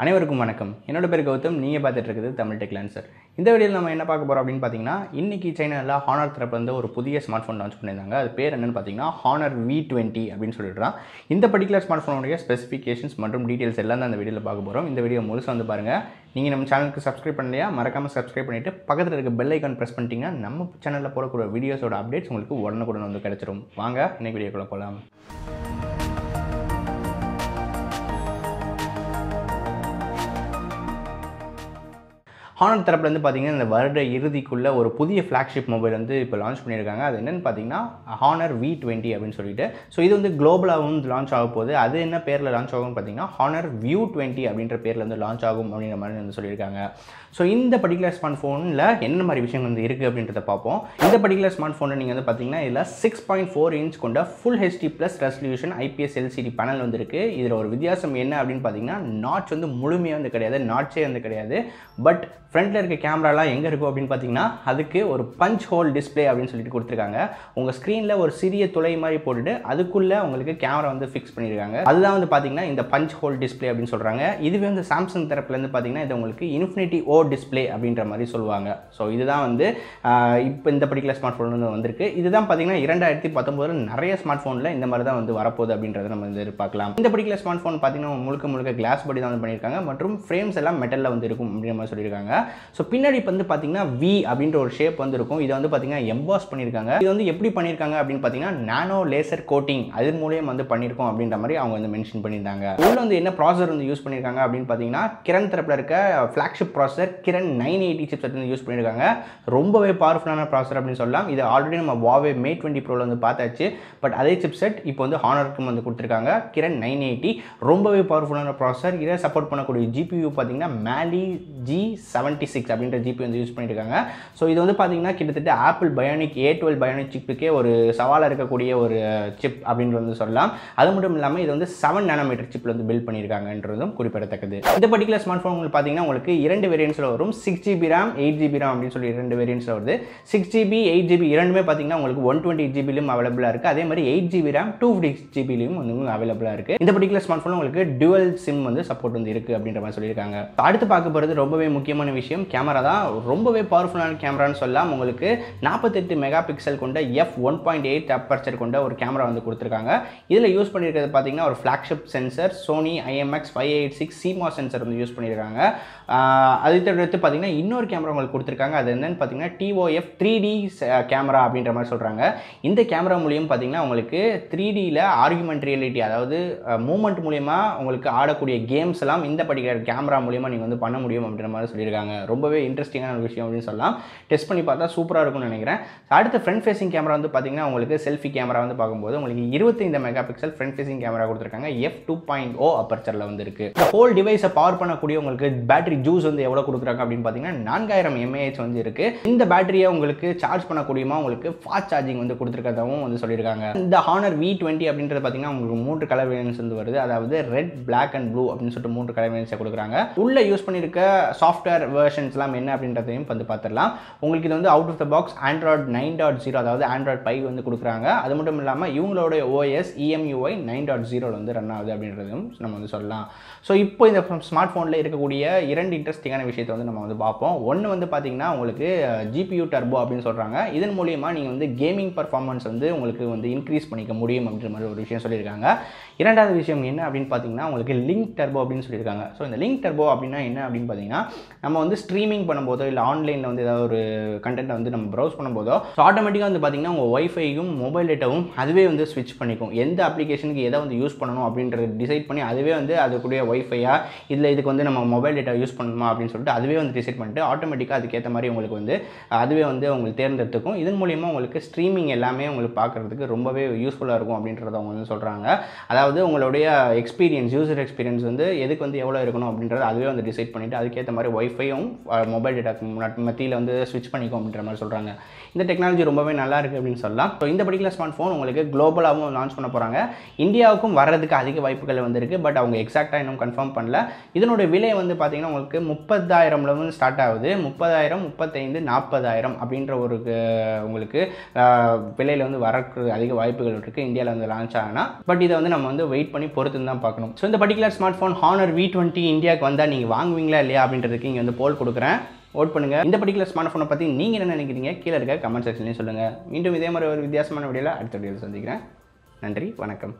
அனைவருக்கும் வணக்கம். என்னோட பேர் கௌதம். நீங்கள் பார்த்துட்டு இருக்குது தமிழ் டெக் லான்சர் இந்த வீடியோவில் நம்ம என்ன பார்க்க போகிறோம் அப்படின்னு பார்த்தீங்கன்னா இன்றைக்கி சைனாவில் ஹானர் தரப்பு வந்து ஒரு புதிய ஸ்மார்ட் ஃபோன் லான்ச் பண்ணியிருந்தாங்க. அது பேர் என்னென்னு பார்த்தீங்கன்னா ஹானர் வி டுவெண்ட்டி அப்படின்னு சொல்லிடுறான். இந்த பர்டிகுலர் ஸ்மார்ட் ஃபோனுடைய ஸ்பெசிஃபிகேஷன்ஸ் மற்றும் டீட்டெயில்ஸ் எல்லாம் தான் அந்த வீடியோவில் பார்க்க போகிறோம் இந்த வீடியோ முழுசாக வந்து பாருங்கள் நீங்கள் நம்ம சேனலுக்கு சப்ஸ்கிரைப் பண்ணலையா மறக்காமல் சப்ஸ்கிரைப் பண்ணிவிட்டு பக்கத்தில் இருக்க பெல் ஐக்கான் ப்ரெஸ் பண்ணிட்டீங்கன்னா நம்ம சேனலில் போடக்கூடிய வீடியோஸோட அப்டேட்ஸ் உங்களுக்கு உடனுக்குடன் வந்து கிடச்சிரும். வாங்க இன்னைக்கு வீடியோக்குள்ளே போகலாம் ஹானர் தரப்புலேருந்து பார்த்தீங்கன்னா இந்த வருட இறுதிக்குள்ளே ஒரு புதிய ஃப்ளாக்ஷிப் மொபைல் வந்து இப்போ லான்ச் பண்ணியிருக்காங்க. அது என்னென்னு பார்த்தீங்கன்னா ஹானர் வி டுவெண்ட்டி அப்படின்னு சொல்லிட்டு. ஸோ இது வந்து குளோபலாகவும் லான்ச் ஆக போகுது. அது என்ன பேரில் லான்ச் ஆகும்னு பார்த்தீங்கன்னா ஹானர் வியூ டுவெண்ட்டி அப்படின்ற பேரில் வந்து லான்ச் ஆகும் அப்படின்ற மாதிரி வந்து சொல்லியிருக்காங்க. ஸோ இந்த பர்டிகுலர் ஸ்மார்ட் ஃபோனில் என்ன மாதிரி விஷயம் வந்து இருக்குது அப்படின்றத பார்ப்போம். இந்த பர்டிகுலர் ஸ்மார்ட் ஃபோனில் நீங்கள் வந்து பார்த்தீங்கன்னா இதில் சிக்ஸ் பாயிண்ட் ஃபோர் இன்ச் கொண்ட full HD plus resolution IPS LCD panel வந்து இருக்குது இதில் ஒரு வித்தியாசம் என்ன அப்படின்னு பார்த்தீங்கன்னா நாட்ச் வந்து முழுமையாக வந்து கிடையாது நாட்சே வந்து கிடையாது. பட் ஃப்ரண்ட்டில் இருக்க கேமராலாம் எங்கே இருக்கும் அப்படின்னு பார்த்தீங்கன்னா அதுக்கு ஒரு பஞ்ச் ஹோல் டிஸ்ப்ளே அப்படின்னு சொல்லிட்டு கொடுத்துருக்காங்க. உங்கள் ஸ்க்ரீனில் ஒரு சிறிய துளை மாதிரி போட்டுட்டு அதுக்குள்ளே உங்களுக்கு கேமரா வந்து ஃபிக்ஸ் பண்ணியிருக்காங்க அதுதான் வந்து பார்த்தீங்கன்னா இந்த பஞ்ச் ஹோல் டிஸ்ப்ளே அப்படின்னு சொல்கிறாங்க இதுவே வந்து சாம்சங் தரப்புலேருந்து பார்த்தீங்கன்னா இது உங்களுக்கு இன்ஃபினிட்டி ஓ டிஸ்ப்ளே அப்படின்ற மாதிரி சொல்லுவாங்க. ஸோ இதுதான் வந்து இப்போ இந்த பர்டிகுலர் ஸ்மார்ட் ஃபோன் வந்து வந்திருக்கு. இதுதான் பார்த்தீங்கன்னா இரண்டாயிரத்தி பத்தொம்போதில் நிறைய ஸ்மார்ட் ஃபோனில் இந்த மாதிரி தான் வந்து வரப்போகுது அப்படின்றத நம்ம வந்து எதிர்பார்க்கலாம் இந்த பர்டிகுலர் ஸ்மார்ட் ஃபோன் பார்த்தீங்கன்னா முழுக்க முழுக்க கிளாஸ் படி தான் வந்து பண்ணியிருக்காங்க. மற்றும் ஃப்ரேம்ஸ் எல்லாம் மெட்டலில் வந்து இருக்கும் அப்படின்ற மாதிரி சொல்லியிருக்காங்க. ஸோ பின்னாடி வந்து பார்த்தீங்கன்னா வி அப்படின்ற ஒரு ஷேப் வந்து இருக்கும். இதை வந்து பார்த்தீங்கன்னா எம்பாஸ் பண்ணியிருக்காங்க. இது வந்து எப்படி பண்ணியிருக்காங்க அப்படின்னு பார்த்தீங்கன்னா நானோ லேசர் கோட்டிங் அது மூலியம் வந்து பண்ணியிருக்கோம் அப்படின்ற மாதிரி அவங்க வந்து மென்ஷன் பண்ணியிருந்தாங்க. உள்ள வந்து என்ன ப்ராசர் வந்து யூஸ் பண்ணியிருக்காங்க அப்படின்னு பார்த்தீங்கன்னா கிரண் தரப்பில் இருக்க flagship processor Kirin nine eighty chips வந்து யூஸ் பண்ணியிருக்காங்க. ரொம்பவே பவர்ஃபுல்லான ப்ராசர் அப்படின்னு சொல்லலாம். இது ஆல்ரெடி நம்ம வாவே மே டுவெண்ட்டி ப்ரோவில் வந்து பார்த்தாச்சு. பட் அதே சிப் செட் இப்போ வந்து ஹானருக்கும் வந்து கொடுத்துருக்காங்க. கிரண் நைன் எயிட்டி ரொம்பவே பவர்ஃபுல்லான ப்ராசர் இதை சப்போர்ட் பண்ணக்கூடிய ஜிபியூ பார்த்தீங்கன்னா மேலி ஜி செவன்ட்டி சிக்ஸ் அப்படின்ற ஜிபி வந்து யூஸ் பண்ணியிருக்காங்க ஸோ இது வந்து பார்த்தீங்கன்னா கிட்டத்தட்ட Apple Bionic A twelve Bionic சிப்புக்கே ஒரு சவாலாக இருக்கக்கூடிய ஒரு சிப் அப்படின்றது வந்து சொல்லலாம். அது மட்டும் இல்லாமல் இது வந்து செவன் நானோமீட்டர் சிப்பில் வந்து பில்ட் பண்ணியிருக்காங்கன்றதும் குறிப்பிடத்தக்கது. இந்த பர்டிகுலர் ஸ்மார்ட் ஃபோன் உங்களுக்கு பார்த்தீங்கன்னா உங்களுக்கு இரண்டு வேரியன்ஸில் வரும். Six GB RAM eight GB RAM அப்படின்னு சொல்லி ரெண்டு வேரியன்ஸில் வருது. சிக்ஸ் ஜிபி எயிட் ஜிபி இரண்டுமே பார்த்தீங்கன்னா உங்களுக்கு ஒன் டுவெண்ட்டி ஜிபிலும் அவைலபிளாக இருக்குது அதே மாதிரி eight GB RAM two fifty ஜிபிலையும் வந்து அவைலபிளாக இருக்குது இந்த பர்டிகுலர் ஸ்மார்ட் ஃபோன் உங்களுக்கு டுவல் சிம் வந்து சப்போர்ட் வந்து இருக்குது அப்படின்ற மாதிரி சொல்லியிருக்காங்க. அடுத்து பார்க்க போகிறது ரொம்ப ரொம்பவே முக்கியமான விஷயம். கேமரா தான் ரொம்பவே பவர்ஃபுல்லான கேமரான்னு சொல்லலாம். உங்களுக்கு நாற்பத்தெட்டு மெகா பிக்சல் கொண்ட F one point eight aperture கொண்ட ஒரு கேமரா வந்து கொடுத்துருக்காங்க. இதில் யூஸ் பண்ணியிருக்கிறது பார்த்தீங்கன்னா ஒரு flagship sensor Sony IMX five eight six Sima sensor வந்து யூஸ் பண்ணியிருக்காங்க அது அதை தவிர்த்து பார்த்தீங்கன்னா இன்னொரு கேமரா உங்களுக்கு கொடுத்துருக்காங்க. அது என்னன்னு பார்த்தீங்கன்னா டிஓஎஃப் த்ரீ டி கேமரா அப்படின்ற மாதிரி சொல்கிறாங்க இந்த கேமரா மூலியம் பார்த்தீங்கன்னா உங்களுக்கு த்ரீ டியில் ஆர்குமெண்ட் ரியாலிட்டி அதாவது மூமெண்ட் மூலியமாக உங்களுக்கு ஆடக்கூடிய கேம்ஸ் எல்லாம் இந்த படிக்கிற கேமரா மூலியமாக நீங்கள் வந்து பண்ண முடியும் அப்படின்னு அப்படின்ற மாதிரி சொல்லியிருக்காங்க. ரொம்பவே இன்ட்ரெஸ்டிங்கான ஒரு விஷயம் அப்படின்னு சொல்லலாம். டெஸ்ட் பண்ணி பார்த்தா சூப்பராக இருக்கும்னு நினைக்கிறேன். அடுத்து ஃப்ரண்ட் ஃபேசிங் கேமரா வந்து பார்த்தீங்கன்னா உங்களுக்கு செல்ஃபி கேமரா வந்து பார்க்கும்போது உங்களுக்கு இருபத்தைந்து mega pixel front facing camera கொடுத்துருக்காங்க. எஃப் டூ பாயிண்ட் ஓ அப்பர்ச்சரில் வந்து இருக்குது இந்த ஹோல் டிவைஸை பவர் பண்ணக்கூடிய உங்களுக்கு பேட்டரி ஜூஸ் வந்து எவ்வளோ கொடுக்குறாங்க அப்படின்னு பார்த்தீங்கன்னா நான்காயிரம் எம்ஏஹெச் வந்து இருக்கு. இந்த பேட்டரியை உங்களுக்கு சார்ஜ் பண்ணக்கூடியமா உங்களுக்கு ஃபாஸ்ட் சார்ஜிங் வந்து கொடுத்துருக்கதாகவும் வந்து சொல்லியிருக்காங்க. இந்த ஹானர் வி டுவெண்ட்டி அப்படின்றது பார்த்தீங்கன்னா உங்களுக்கு மூன்று கலர் வேரியன்ஸ் வந்து வருது. அதாவது ரெட் பிளாக் அண்ட் ப்ளூ அப்படின்னு சொல்லிட்டு மூன்று கலர் வேரியன்ஸை கொடுக்குறாங்க. உள்ளே யூஸ் பண்ணியிருக்க சாஃப்ட்வேர் வெர்ஷன்ஸ்லாம் என்ன அப்படின்றதையும் வந்து பார்த்துடலாம். உங்களுக்கு இது வந்து out of the box Android nine dot zero அதாவது ஆண்ட்ராய்ட் பை வந்து கொடுக்குறாங்க. அது மட்டும் இல்லாமல் இவங்களோட ஓஎஸ் இஎம்யூஐ நைன் டாட் ஜீரோவில் வந்து ரன் ஆகுது அப்படின்றதும் நம்ம வந்து சொல்லலாம். ஸோ இப்போ இந்த ஸ்மார்ட் ஃபோனில் இருக்கக்கூடிய இரண்டு இன்ட்ரெஸ்டிங்கான விஷயத்தை வந்து நம்ம வந்து பார்ப்போம். ஒன்று வந்து பார்த்தீங்கன்னா உங்களுக்கு ஜிபியூ டர்போ அப்படின்னு சொல்கிறாங்க இதன் மூலயமா நீங்கள் வந்து கேமிங் பர்ஃபார்மன்ஸ் வந்து உங்களுக்கு வந்து இன்க்ரீஸ் பண்ணிக்க முடியும் அப்படின்ற மாதிரி ஒரு விஷயம் சொல்லியிருக்காங்க. இரண்டாவது விஷயம் என்ன அப்படின்னு பார்த்தீங்கன்னா உங்களுக்கு லிங்க் டர்போ அப்படின்னு சொல்லியிருக்காங்க. ஸோ இந்த லிங்க் டர்போ அப்படின்னா என்ன அப்படின்னு பார்த்தீங்கன்னா நம்ம வந்து ஸ்ட்ரீமிங் பண்ணும்போதோ இல்லை ஆன்லைனில் வந்து ஏதாவது ஒரு கண்டென்ட்டை வந்து நம்ம ப்ரௌஸ் பண்ணும்போதோ ஸோ ஆட்டோமேட்டிக்காக வந்து பார்த்தீங்கன்னா உங்கள் ஒய்ஃபையும் மொபைல் டேட்டாவும் அதுவே வந்து ஸ்விட்ச் பண்ணிக்கும். எந்த அப்ளிகேஷனுக்கு எதை வந்து யூஸ் பண்ணணும் அப்படின்றத டிசைட் பண்ணி அதுவே வந்து அதுக்குடைய ஒய்ஃபையாக இல்லை இதுக்கு வந்து நம்ம மொபைல் டேட்டா யூஸ் பண்ணணுமா அப்படின்னு சொல்லிட்டு அதுவே வந்து டிசைட் பண்ணிட்டு ஆட்டோமேட்டிக்காக அதுக்கேற்ற மாதிரி உங்களுக்கு வந்து அதுவே வந்து உங்களுக்கு தேர்ந்தெடுத்துக்கும். இதன் மூலிமா உங்களுக்கு ஸ்ட்ரீமிங் எல்லாமே உங்களுக்கு பார்க்குறதுக்கு ரொம்பவே யூஸ்ஃபுல்லாக இருக்கும் அப்படின்றத அவங்க வந்து சொல்கிறாங்க அதாவது உங்களுடைய எக்ஸ்பீரியன்ஸ் யூசர் எக்ஸ்பீரியன்ஸ் வந்து எதுக்கு வந்து எவ்வளோ இருக்கணும் அப்படின்றத அதுவே வந்து டிசைட் பண்ணிவிட்டு அதுக்கேற்ற மாதிரி ஒய்ஃபையும் மொபைல் டேட்டாக்கு மத்தியில் வந்து ஸ்விட்ச் பண்ணிக்கும் அப்படின்ற மாதிரி சொல்கிறாங்க இந்த டெக்னாலஜி ரொம்பவே நல்லா இருக்குது அப்படின்னு சொல்லலாம். ஸோ இந்த பர்டிகுலர் ஸ்மார்ட் ஃபோன் உங்களுக்கு குளோபலாகவும் லான்ச் பண்ண போகிறாங்க இந்தியாவுக்கும் வர்றதுக்கு அதிக வாய்ப்புகள் வந்திருக்கு. பட் அவங்க எக்ஸாக்டாக இன்னும் கன்ஃபார்ம் பண்ணல. இதனுடைய விலை வந்து பார்த்தீங்கன்னா உங்களுக்கு முப்பதாயிரம்லேருந்து ஸ்டார்ட் ஆகுது. முப்பதாயிரம் முப்பத்தைந்து நாற்பதாயிரம் அப்படின்ற ஒரு உங்களுக்கு விலையில் வந்து வரக்கு அதிக வாய்ப்புகள் இருக்குது இந்தியாவில் வந்து லான்ச் ஆகினா. பட் இதை வந்து நம்ம வந்து வெயிட் பண்ணி பொறுத்து தான் பார்க்கணும். ஸோ இந்த particular smart phone Honor V twenty இந்தியாவுக்கு வந்தால் நீங்கள் வாங்குவீங்களா இல்லையா அப்படின்றதுக்கு இங்கே வந்து போல் கொடுக்குறேன். ஓட் பண்ணுங்க. இந்த பர்டிகுலர் ஸ்மார்ட் ஃபோனை பற்றி நீங்கள் என்ன நினைக்கிறீங்க? கீழே இருக்க கமெண்ட் செக்ஷன்லேயும் சொல்லுங்கள் மீண்டும் இதே மாதிரி ஒரு வித்தியாசமான வீடியோவில் அடுத்த வீடியோவில் சந்திக்கிறேன். நன்றி. வணக்கம்.